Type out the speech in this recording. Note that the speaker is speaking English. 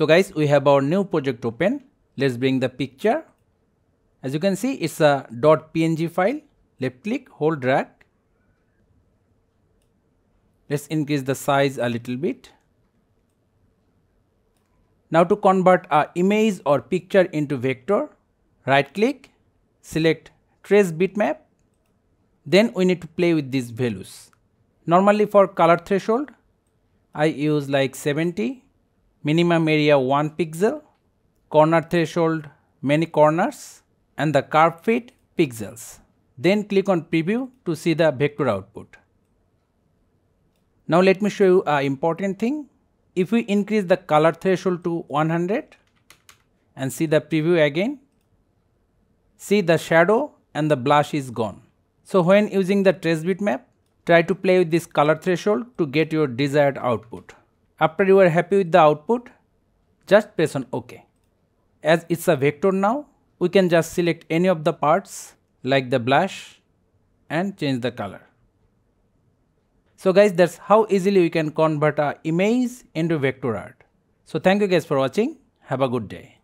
So guys, we have our new project open. Let's bring the picture. As you can see, it's a .png file. Left click, hold drag. Let's increase the size a little bit. Now to convert a image or picture into vector, right click, select trace bitmap. Then we need to play with these values. Normally for color threshold, I use like 70, minimum area 1 pixel, corner threshold many corners and the curve fit pixels. Then click on preview to see the vector output. Now let me show you an important thing. If we increase the color threshold to 100 and see the preview again, see the shadow and the blush is gone. So when using the trace bitmap, try to play with this color threshold to get your desired output. After you are happy with the output, just press on OK. As it's a vector now, we can just select any of the parts like the blush and change the color. So guys, that's how easily we can convert a image into vector art. So thank you guys for watching. Have a good day.